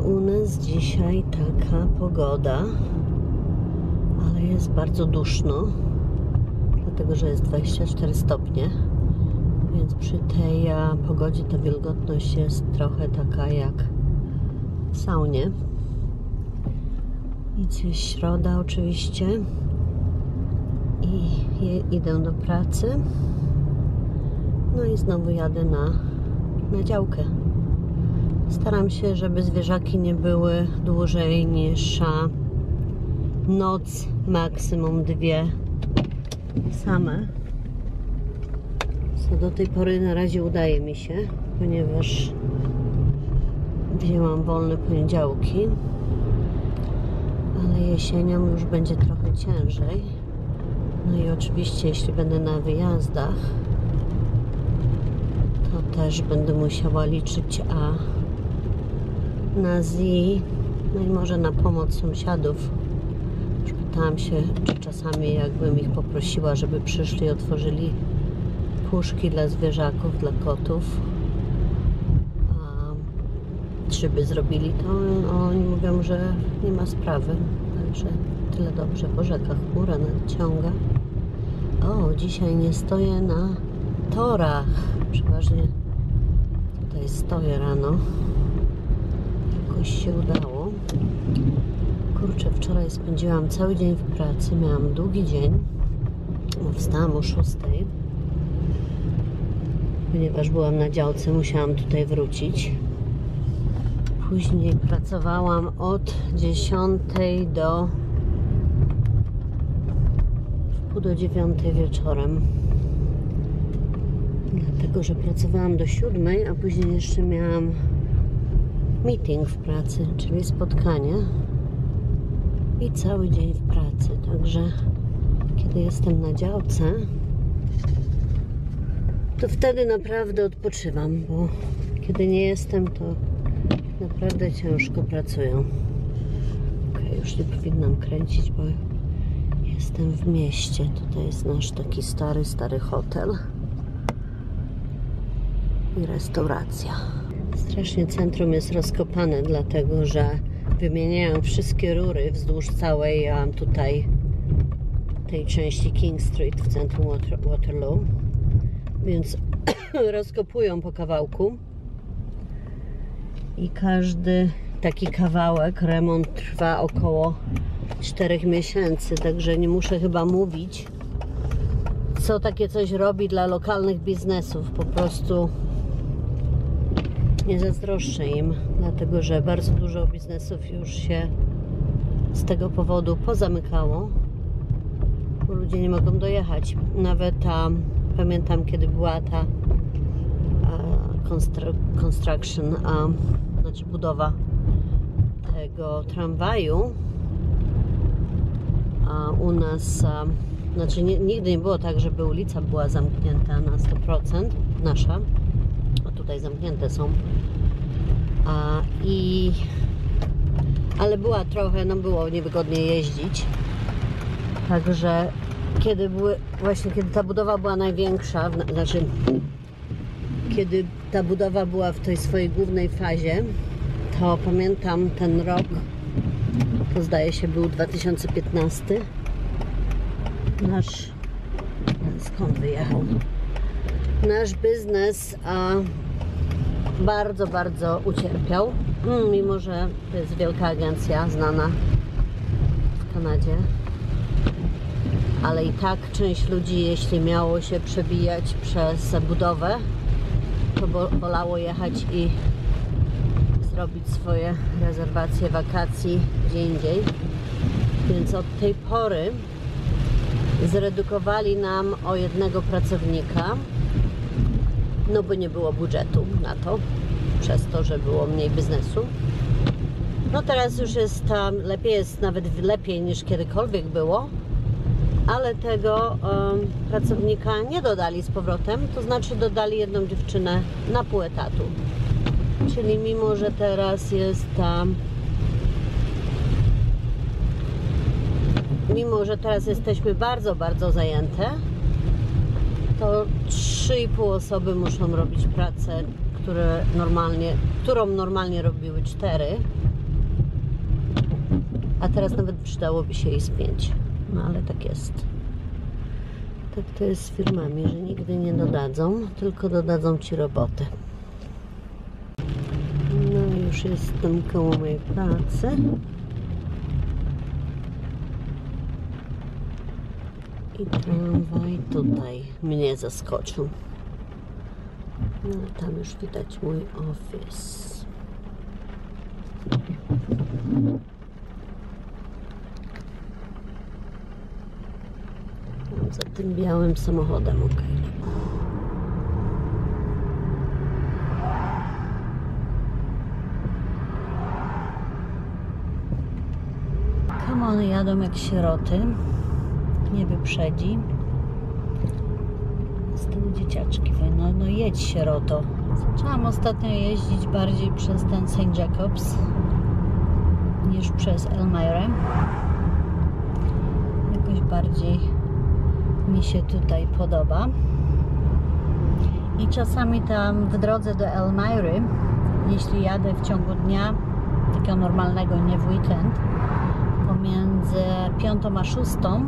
u nas dzisiaj taka pogoda, ale jest bardzo duszno, dlatego że jest 24 stopnie, więc przy tej pogodzie ta wilgotność jest trochę taka jak w saunie. Nic jest środa oczywiście i idę do pracy. No i znowu jadę na, na działkę. Staram się, żeby zwierzaki nie były dłużej niż noc, maksimum dwie same. Co do tej pory na razie udaje mi się, ponieważ wzięłam wolne poniedziałki, ale jesienią już będzie trochę ciężej. No i oczywiście, jeśli będę na wyjazdach, to też będę musiała liczyć a na ZI, no i może na pomoc sąsiadów. Już pytałam się, czy czasami jakbym ich poprosiła, żeby przyszli i otworzyli puszki dla zwierzaków, dla kotów. A czy by zrobili to? Oni mówią, że nie ma sprawy. Także tyle dobrze. Boże, jaka chmura nadciąga. O, dzisiaj nie stoję na torach. Przeważnie tutaj stoję rano. Jakoś się udało. Kurczę, wczoraj spędziłam cały dzień w pracy. Miałam długi dzień. Wstałam o 6. Ponieważ byłam na działce, musiałam tutaj wrócić. Później pracowałam od 10 do pół do 9 wieczorem. Dlatego, że pracowałam do 7, a później jeszcze miałam meeting w pracy, czyli spotkanie. I cały dzień w pracy. Także kiedy jestem na działce, to wtedy naprawdę odpoczywam, bo kiedy nie jestem, to naprawdę ciężko pracuję. Okej, już nie powinnam kręcić, bo jestem w mieście. Tutaj jest nasz taki stary, stary hotel i restauracja. Strasznie centrum jest rozkopane, dlatego że wymieniają wszystkie rury wzdłuż całej tutaj tej części King Street w centrum Water, Waterloo. Więc rozkopują po kawałku i każdy taki kawałek remont trwa około 4 miesięcy, także nie muszę chyba mówić, co takie coś robi dla lokalnych biznesów. Po prostu nie zazdroszczę im, dlatego że bardzo dużo biznesów już się z tego powodu pozamykało, bo ludzie nie mogą dojechać. Nawet tam, pamiętam kiedy była ta constru construction, a, znaczy budowa tego tramwaju, a u nas, a, znaczy nie, nigdy nie było tak, żeby ulica była zamknięta na 100%, nasza, tutaj zamknięte są. A, I ale była trochę, no było niewygodnie jeździć. Także kiedy były, właśnie kiedy ta budowa była największa, znaczy kiedy ta budowa była w tej swojej głównej fazie, to pamiętam ten rok, to zdaje się był 2015. Nasz, skąd wyjechał? Nasz biznes a, bardzo, bardzo ucierpiał, mm, mimo że to jest wielka agencja znana w Kanadzie. Ale i tak część ludzi, jeśli miało się przebijać przez budowę, to bolało jechać i zrobić swoje rezerwacje wakacji gdzie indziej. Więc od tej pory zredukowali nam o jednego pracownika, no bo nie było budżetu na to, przez to, że było mniej biznesu. No teraz już jest tam, lepiej jest nawet lepiej niż kiedykolwiek było, ale tego um, pracownika nie dodali z powrotem, to znaczy dodali jedną dziewczynę na pół etatu. Czyli mimo, że teraz jest tam mimo, że teraz jesteśmy bardzo, bardzo zajęte, to 3,5 osoby muszą robić pracę które normalnie, którą normalnie robiły cztery. A teraz nawet przydałoby się jej z pięć. No ale tak jest. Tak to jest z firmami, że nigdy nie dodadzą, tylko dodadzą ci roboty. No i już jestem koło mojej pracy. I tramwaj tutaj mnie zaskoczył. No tam już widać mój office. Tam za tym białym samochodem. Come on, jadą jak sieroty. Nie wyprzedzi. Dzieciaczki. No, no jedź sieroto. Zaczęłam ostatnio jeździć bardziej przez ten St. Jacobs niż przez Elmire. Jakoś bardziej mi się tutaj podoba. I czasami tam w drodze do Elmire, jeśli jadę w ciągu dnia, takiego normalnego, nie w weekend, pomiędzy piątą a szóstą,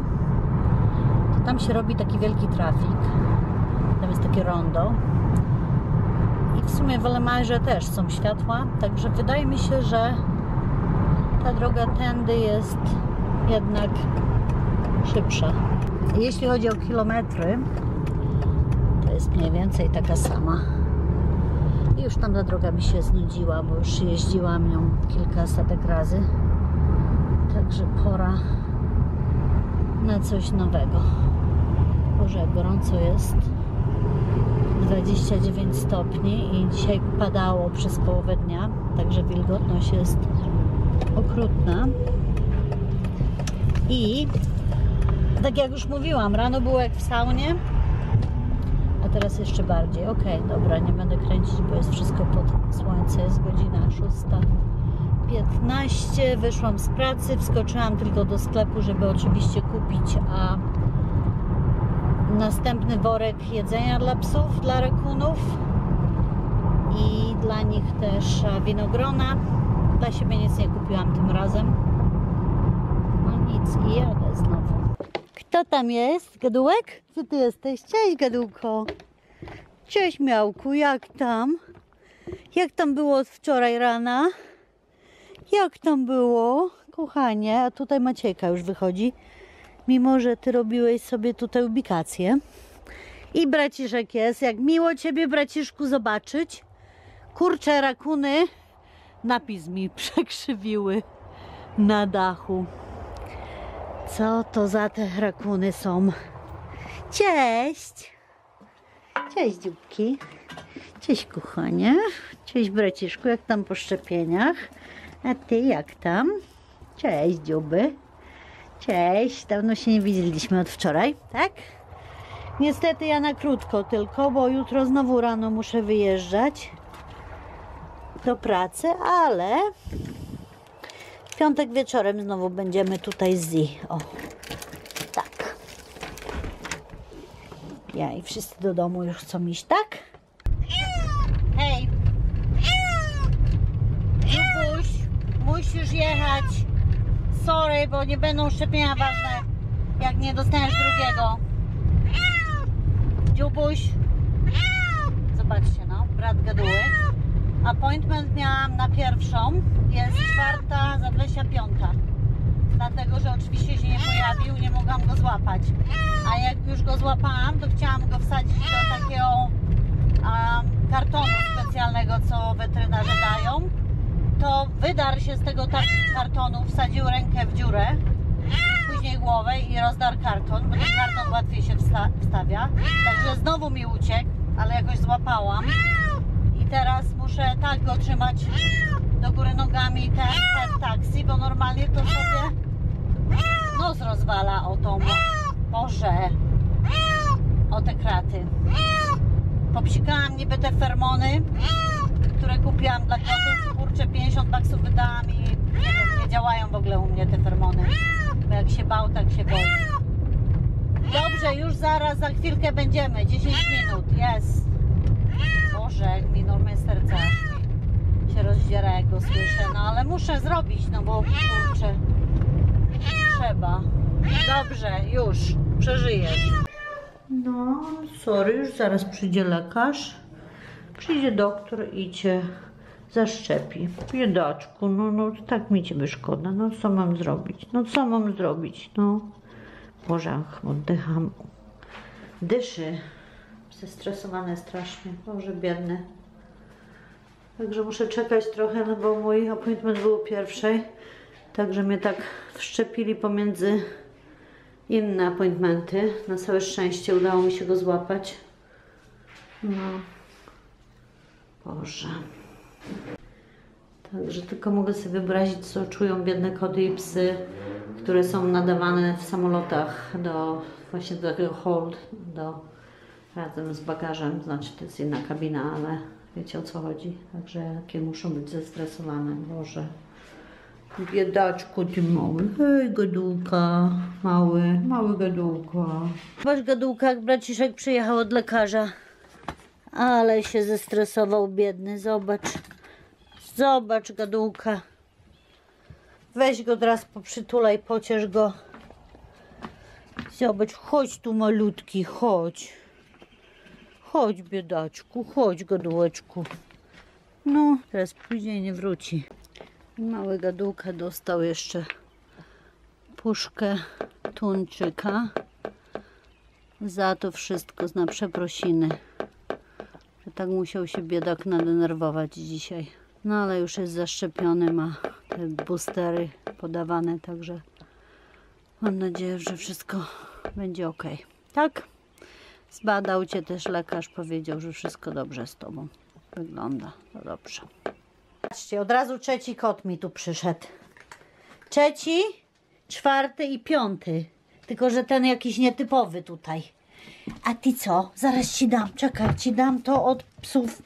to tam się robi taki wielki trafik. Tam jest takie rondo. I w sumie w Elmire też są światła, także wydaje mi się, że ta droga tędy jest jednak szybsza. Jeśli chodzi o kilometry, to jest mniej więcej taka sama. I już tam ta droga mi się znudziła, bo już jeździłam nią kilkasetek razy. Także pora na coś nowego. Boże, gorąco jest. 29 stopni i dzisiaj padało przez połowę dnia, także wilgotność jest okrutna. I tak jak już mówiłam, rano było jak w saunie, a teraz jeszcze bardziej. Ok, dobra, nie będę kręcić, bo jest wszystko pod słońce. Jest godzina 6.15. Wyszłam z pracy, wskoczyłam tylko do sklepu, żeby oczywiście kupić a następny worek jedzenia dla psów, dla rakunów i dla nich też e, winogrona. Dla siebie nic nie kupiłam tym razem. No nic i jadę znowu. Kto tam jest? Gadułek? Gdzie ty jesteś? Cześć Gadułko. Cześć Miałku, jak tam? Jak tam było od wczoraj rana? Jak tam było? Kochanie, a tutaj Maciejka już wychodzi. Mimo, że ty robiłeś sobie tutaj ubikację. I braciszek jest. Jak miło ciebie, braciszku, zobaczyć. Kurcze rakuny. Napis mi przekrzywiły na dachu. Co to za te rakuny są? Cześć! Cześć dzióbki. Cześć kochanie. Cześć braciszku, jak tam po szczepieniach? A ty jak tam? Cześć dziuby. Cześć, dawno się nie widzieliśmy od wczoraj, tak? Niestety ja na krótko tylko, bo jutro znowu rano muszę wyjeżdżać do pracy, ale w piątek wieczorem znowu będziemy tutaj z Zi. O, tak. Ja i wszyscy do domu już chcą iść, tak? Hej! Jubuś, musisz jechać. Sorry, bo nie będą szczepienia ważne, jak nie dostaniesz drugiego. Dziubuś. Zobaczcie, no, brat gaduły. Appointment miałam na pierwszą, jest czwarta za 25. Dlatego, że oczywiście się nie pojawił, nie mogłam go złapać. A jak już go złapałam, to chciałam go wsadzić do takiego um, kartonu specjalnego, co weterynarze dają. To wydarł się z tego kartonu, wsadził rękę w dziurę, później głowę i rozdarł karton, bo ten karton łatwiej się wsta- wstawia. Także znowu mi uciekł, ale jakoś złapałam. I teraz muszę tak go trzymać do góry nogami ten, ten taksi, bo normalnie to sobie nos rozwala o tą, Boże, o te kraty. Popsikałam niby te fermony, które kupiłam dla kotów. Kurczę, 50 baksów wydałam i nie nie działają w ogóle u mnie te fermony. Bo jak się bał, tak się boi. Dobrze, już zaraz, za chwilkę będziemy. 10 minut, jest. Boże. jak mi normalnie serce się rozdziera, jak go słyszę. No ale muszę zrobić, no bo kurczę, trzeba. Dobrze, już, przeżyjesz. No, sorry, już zaraz przyjdzie lekarz. Przyjdzie doktor i cię zaszczepi. Biedaczku, no, no tak mi ciebie szkoda. No co mam zrobić? No co mam zrobić? No. Boże, oddycham. Dyszy. Zestresowane strasznie. Boże, biedny. Także muszę czekać trochę, no bo mój appointment był pierwszej. Także mnie tak wszczepili pomiędzy inne appointmenty. Na całe szczęście udało mi się go złapać. No. Boże. Także tylko mogę sobie wyobrazić, co czują biedne koty i psy, które są nadawane w samolotach do właśnie do takiego hold, do, razem z bagażem. Znaczy to jest inna kabina, ale wiecie o co chodzi. Także jakie muszą być zestresowane. Boże. Biedaczku ty mały. Hej, gadułka. Mały, mały gadułka. Masz gadułka, jak braciszek przyjechał od lekarza. Ale się zestresował biedny, zobacz. Zobacz gadułka. Weź go teraz poprzytulaj, pociesz go. Zobacz, chodź tu malutki, chodź. Chodź biedaczku, chodź gadułeczku. No, teraz później nie wróci. Mały gadułka dostał jeszcze puszkę tuńczyka. Za to wszystko na przeprosiny. Tak musiał się biedak nadenerwować dzisiaj. No ale już jest zaszczepiony, ma te boostery podawane, także mam nadzieję, że wszystko będzie ok. Tak? Zbadał cię też lekarz, powiedział, że wszystko dobrze z tobą wygląda. To dobrze. Patrzcie, od razu trzeci kot mi tu przyszedł. Trzeci, czwarty i piąty. Tylko, że ten jakiś nietypowy tutaj. A ty co? Zaraz ci dam. Czekaj, ci dam to od psów.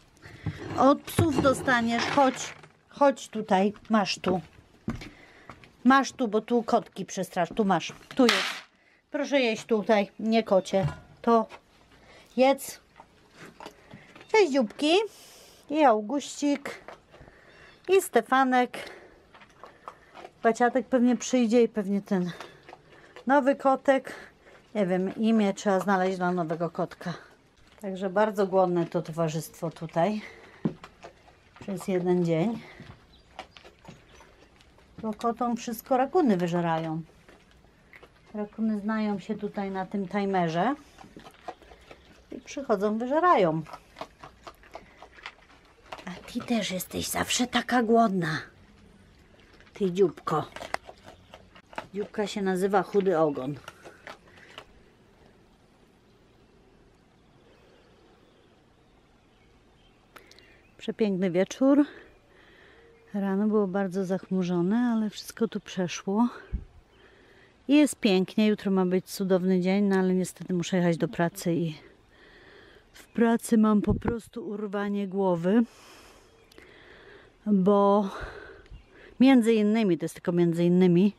Od psów dostaniesz. Chodź, chodź tutaj. Masz tu. Masz tu, bo tu kotki przestrasz. Tu masz. Tu jest. Proszę jeść tutaj, nie kocie. To jedz. Cześć dzióbki. I Augustik. I Stefanek. Baciatek pewnie przyjdzie i pewnie ten nowy kotek. Nie wiem, imię trzeba znaleźć dla nowego kotka. Także bardzo głodne to towarzystwo tutaj. Przez jeden dzień. Bo kotom wszystko rakuny wyżerają. Rakuny znają się tutaj na tym timerze. I przychodzą, wyżerają. A ty też jesteś zawsze taka głodna. Ty dzióbko. Dzióbka się nazywa chudy ogon. Przepiękny wieczór. Rano było bardzo zachmurzone, ale wszystko tu przeszło. I Jest pięknie, jutro ma być cudowny dzień, no ale niestety muszę jechać do pracy i w pracy mam po prostu urwanie głowy, bo między innymi, to jest tylko między innymi,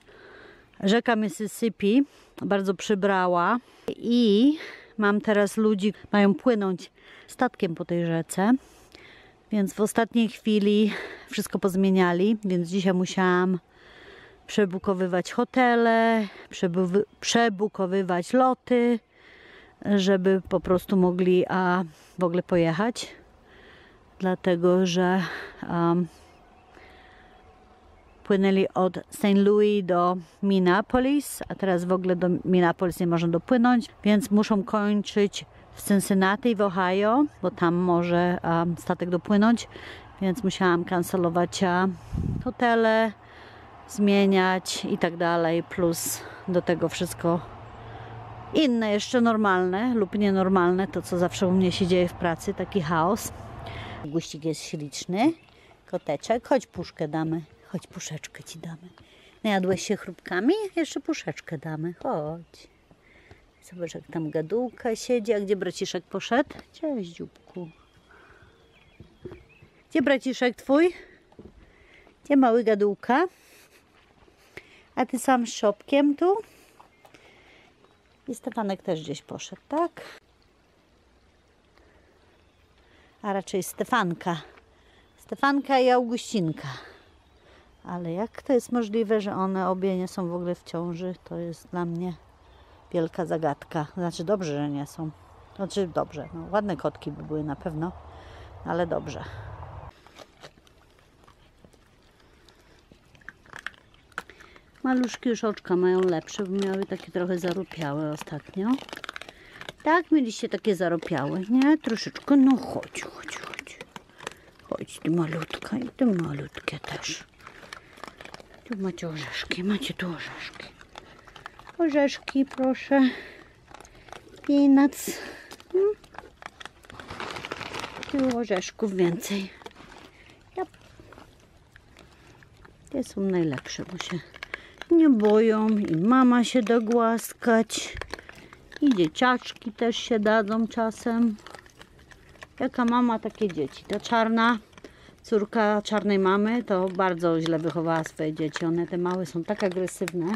rzeka Mississippi bardzo przybrała i mam teraz ludzi, mają płynąć statkiem po tej rzece. Więc w ostatniej chwili wszystko pozmieniali, więc dzisiaj musiałam przebukowywać hotele, przebu- przebukowywać loty, żeby po prostu mogli a, w ogóle pojechać. Dlatego, że um, płynęli od St. Louis do Minneapolis, a teraz w ogóle do Minneapolis nie można dopłynąć, więc muszą kończyć w Cincinnati w Ohio, bo tam może um, statek dopłynąć, więc musiałam kancelować hotele, zmieniać i tak dalej, plus do tego wszystko inne jeszcze normalne lub nienormalne, to co zawsze u mnie się dzieje w pracy, taki chaos. Guścik jest śliczny, koteczek, chodź puszkę damy, chodź puszeczkę ci damy. Najadłeś się chrupkami? Jeszcze puszeczkę damy, chodź. Zobacz, jak tam gadułka siedzi. A gdzie braciszek poszedł? Cześć, dzióbku. Gdzie braciszek twój? Gdzie mały gadułka? A ty sam z szopkiem tu? I Stefanek też gdzieś poszedł, tak? a raczej Stefanka. Stefanka i Augustinka. Ale jak to jest możliwe, że one obie nie są w ogóle w ciąży, to jest dla mnie wielka zagadka. Znaczy dobrze, że nie są. Znaczy dobrze, no, ładne kotki by były na pewno, ale dobrze. Maluszki już oczka mają lepsze, bo miały takie trochę zarupiałe ostatnio. Tak, mieliście takie zaropiałe, nie? Troszeczkę, no chodź, chodź, chodź. Chodź, ty malutka i ty malutkie też. Tu macie orzeszki, macie tu orzeszki. Orzeszki, proszę. Peanuts. Mm. Tu orzeszków więcej. Yep. Te są najlepsze, bo się nie boją i mama się da głaskać. I dzieciaczki też się dadzą czasem. Jaka mama, takie dzieci. Ta czarna córka czarnej mamy to bardzo źle wychowała swoje dzieci. One te małe są tak agresywne.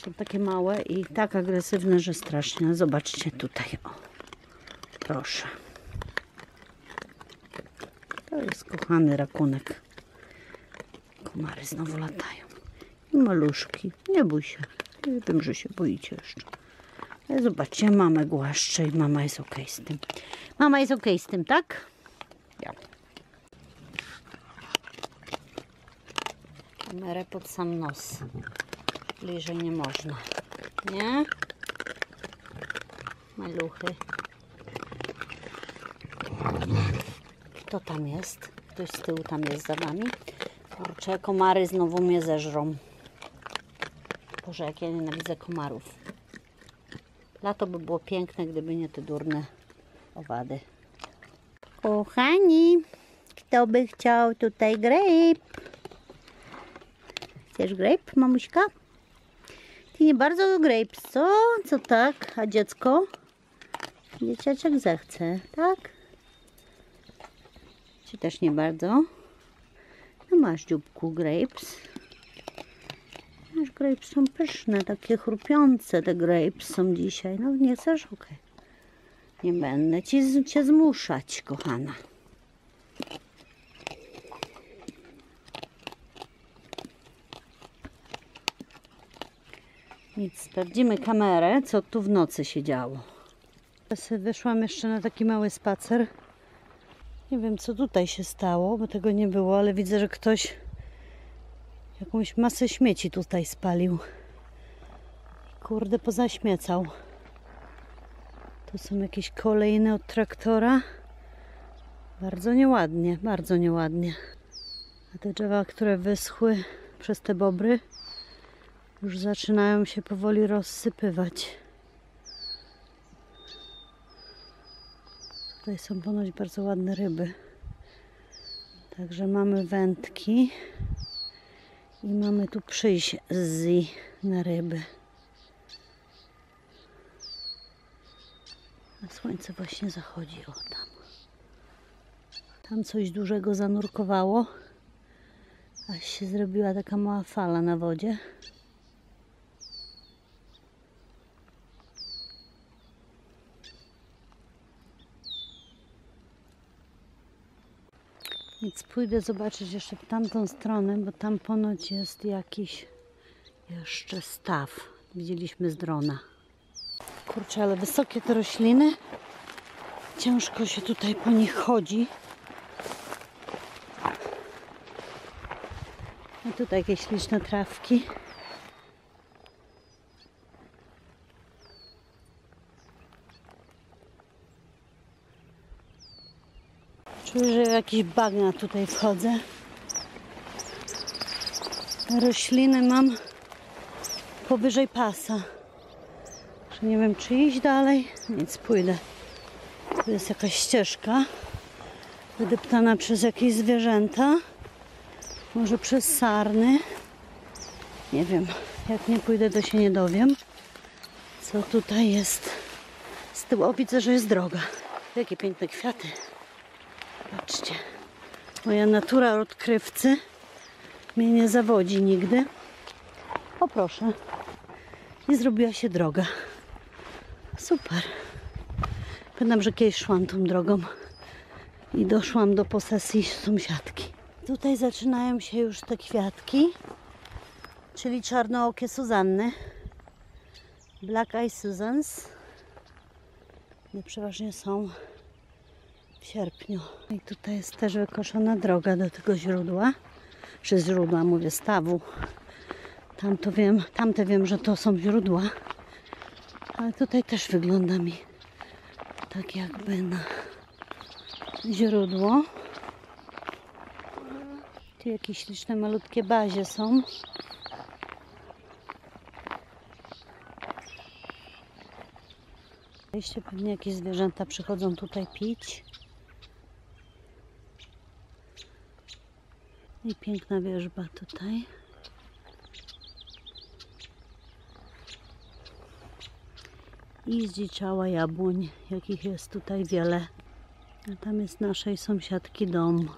Zresztą takie małe i tak agresywne, że strasznie. Zobaczcie tutaj. O. Proszę. To jest kochany rakunek. Komary znowu latają. I maluszki. Nie bój się. Ja wiem, że się boicie jeszcze. Ale zobaczcie, mamę głaszczę i mama jest ok z tym. Mama jest ok z tym, tak? Ja. Kamerę pod sam nos. Bliżej nie można. Nie? Maluchy. Kto tam jest? Ktoś z tyłu tam jest za wami. Kurczę, komary znowu mnie zeżrą. Boże, jak ja nienawidzę komarów. Lato by było piękne, gdyby nie te durne owady. Kochani, kto by chciał tutaj grape? Chcesz grape, mamuśka? Ty nie bardzo grapes, co? Co tak? A dziecko? Dzieciaczek zechce, tak? Czy też nie bardzo? No masz dzióbku grapes. Masz grapes są pyszne, takie chrupiące te grapes są dzisiaj. No nie chcesz? Okej. Nie będę ci, cię zmuszać, kochana. Nic, sprawdzimy kamerę, co tu w nocy się działo. Wyszłam jeszcze na taki mały spacer. Nie wiem, co tutaj się stało, bo tego nie było, ale widzę, że ktoś jakąś masę śmieci tutaj spalił. Kurde, pozaśmiecał. Tu są jakieś kolejne od traktora. Bardzo nieładnie, bardzo nieładnie. A te drzewa, które wyschły przez te bobry, już zaczynają się powoli rozsypywać. Tutaj są ponoć bardzo ładne ryby. Także mamy wędki i mamy tu przyjść z na ryby. A słońce właśnie zachodzi. O tam. Tam coś dużego zanurkowało. Aż się zrobiła taka mała fala na wodzie. Więc pójdę zobaczyć jeszcze w tamtą stronę, bo tam ponoć jest jakiś jeszcze staw. Widzieliśmy z drona. Kurczę, ale wysokie te rośliny. Ciężko się tutaj po nich chodzi. A tutaj jakieś śliczne trawki. Czuję, że jakieś bagna tutaj wchodzę. Rośliny mam powyżej pasa. Nie wiem, czy iść dalej. Nic, pójdę. Tu jest jakaś ścieżka wydeptana przez jakieś zwierzęta. Może przez sarny. Nie wiem. Jak nie pójdę, to się nie dowiem. Co tutaj jest z tyłu? Widzę, że jest droga. Jakie piękne kwiaty. Patrzcie. Moja natura odkrywcy mnie nie zawodzi nigdy. O proszę. I zrobiła się droga. Super. Pamiętam, że kiedyś szłam tą drogą. i doszłam do posesji sąsiadki. Tutaj zaczynają się już te kwiatki, czyli czarnookie Suzanny. Black Eye Susans. One przeważnie są w sierpniu. I tutaj jest też wykoszona droga do tego źródła. Czy źródła, mówię, stawu. Tam to wiem, tamte wiem, że to są źródła. Ale tutaj też wygląda mi tak jakby na źródło. Tu jakieś śliczne malutkie bazie są. Wejście pewnie jakieś zwierzęta przychodzą tutaj pić. I piękna wierzba tutaj. I zdziczała jabłoń, jakich jest tutaj wiele. A tam jest naszej sąsiadki dom.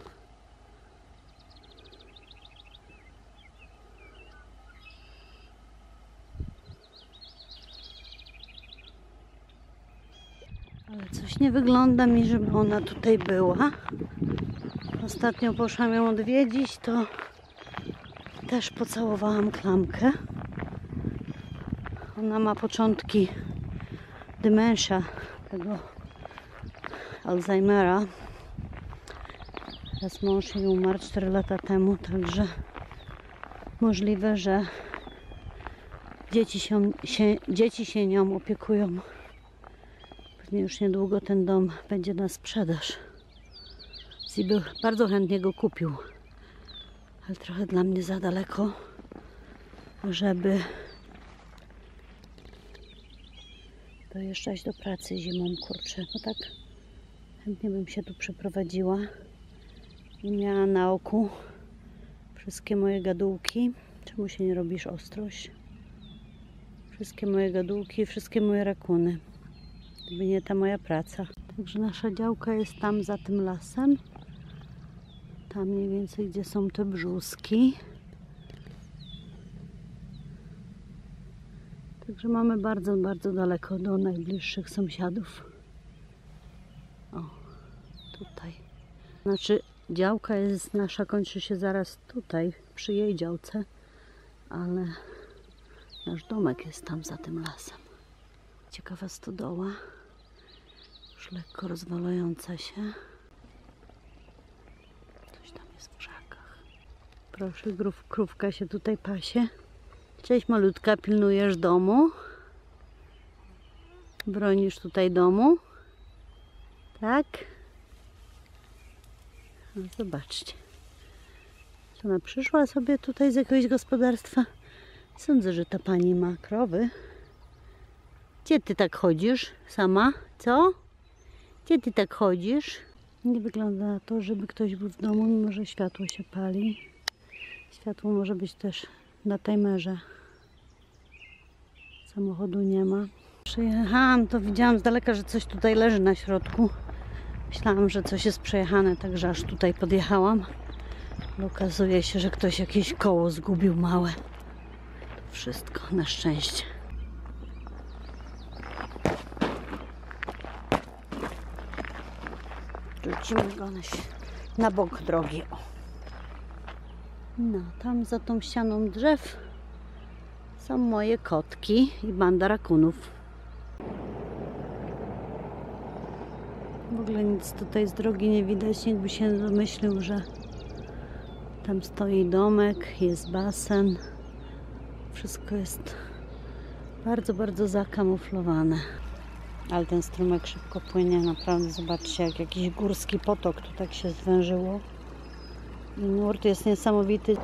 Ale coś nie wygląda mi, żeby ona tutaj była. Ostatnio poszłam ją odwiedzić, to też pocałowałam klamkę. Ona ma początki dementia, tego Alzheimera. Teraz mąż jej umarł 4 lata temu, także możliwe, że dzieci się, się, dzieci się nią opiekują. Pewnie już niedługo ten dom będzie na sprzedaż. I by bardzo chętnie go kupił, ale trochę dla mnie za daleko, żeby dojeżdżać do pracy zimą, kurczę, bo tak chętnie bym się tu przeprowadziła i miała na oku wszystkie moje gadułki. Czemu się nie robisz ostrość? Wszystkie moje gadułki, wszystkie moje rakuny. Gdyby nie ta moja praca. Także nasza działka jest tam za tym lasem. Tam mniej więcej, gdzie są te brzuski. Także mamy bardzo, bardzo daleko do najbliższych sąsiadów. O, tutaj. Znaczy, działka jest nasza, kończy się zaraz tutaj, przy jej działce, ale nasz domek jest tam za tym lasem. Ciekawa stodoła, już lekko rozwalająca się. W krzakach. Proszę, grów, krówka się tutaj pasie. Cześć malutka, pilnujesz domu? Bronisz tutaj domu? Tak? No, zobaczcie. Czy ona przyszła sobie tutaj z jakiegoś gospodarstwa? Sądzę, że ta pani ma krowy. Gdzie ty tak chodzisz sama? Co? Gdzie ty tak chodzisz? Nie wygląda na to, żeby ktoś był w domu, mimo że światło się pali. Światło może być też na timerze. Samochodu nie ma. Przyjechałam, to widziałam z daleka, że coś tutaj leży na środku. Myślałam, że coś jest przejechane, także aż tutaj podjechałam. Okazuje się, że ktoś jakieś koło zgubił małe. Wszystko, na szczęście. Na, ś- na bok drogi. O. No, tam za tą ścianą drzew są moje kotki i banda rakunów. W ogóle nic tutaj z drogi nie widać. Nikt by się domyślił, że tam stoi domek, jest basen. Wszystko jest bardzo, bardzo zakamuflowane. Ale ten strumyk szybko płynie, naprawdę zobaczcie, jak jakiś górski potok tu tak się zwężyło. I nurt jest niesamowity.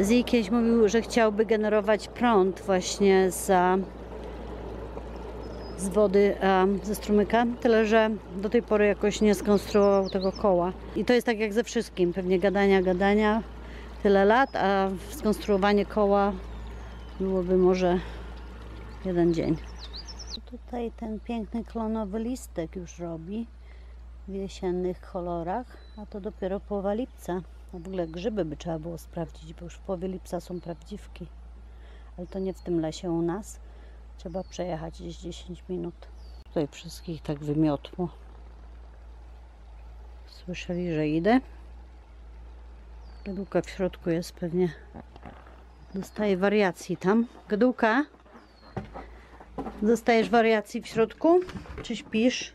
Zik kiedyś mówił, że chciałby generować prąd właśnie za, z wody em, ze strumyka, tyle że do tej pory jakoś nie skonstruował tego koła. I to jest tak jak ze wszystkim, pewnie gadania, gadania, tyle lat, a skonstruowanie koła byłoby może jeden dzień. Tutaj ten piękny klonowy listek już robi w jesiennych kolorach, a to dopiero połowa lipca. A w ogóle grzyby by trzeba było sprawdzić, bo już w połowie lipca są prawdziwki. Ale to nie w tym lesie u nas. Trzeba przejechać gdzieś 10 minut. Tutaj wszystkich tak wymiotło. Słyszeli, że idę. Gadułka w środku jest pewnie. Dostaje wariacji tam. Gadułka? Dostajesz wariacji w środku? Czy śpisz?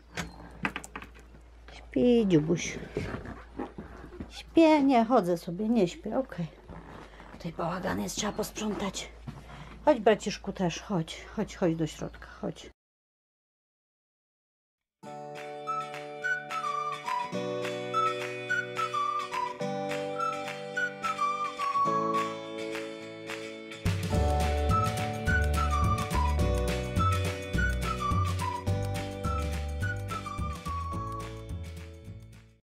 Śpi, dziubuś. Śpię? Nie, chodzę sobie, nie śpię, okej. Tutaj bałagan jest, trzeba posprzątać. Chodź braciszku też, chodź, chodź, chodź do środka, chodź.